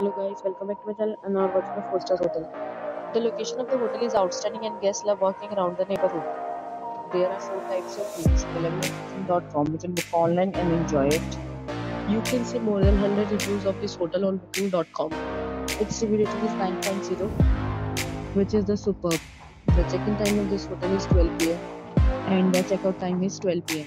Hello guys, welcome back to my channel and we're watching a 4 stars hotel. The location of the hotel is outstanding and guests love walking around the neighborhood. There are 4 types of rooms available You can book online and enjoy it. You can see more than 100 reviews of this hotel on booking.com. Its review rating is 9.0 which is the superb. The check-in time of this hotel is 12 pm and the checkout time is 12 pm.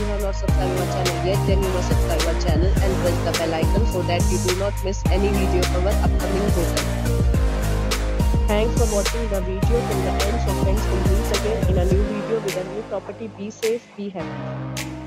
You have not subscribed our channel yet, then you must subscribe our channel and press the bell icon so that you do not miss any video from our upcoming hotel. Thanks for watching the video till the end. So friends, will meet again in a new video with a new property. Be safe, be happy.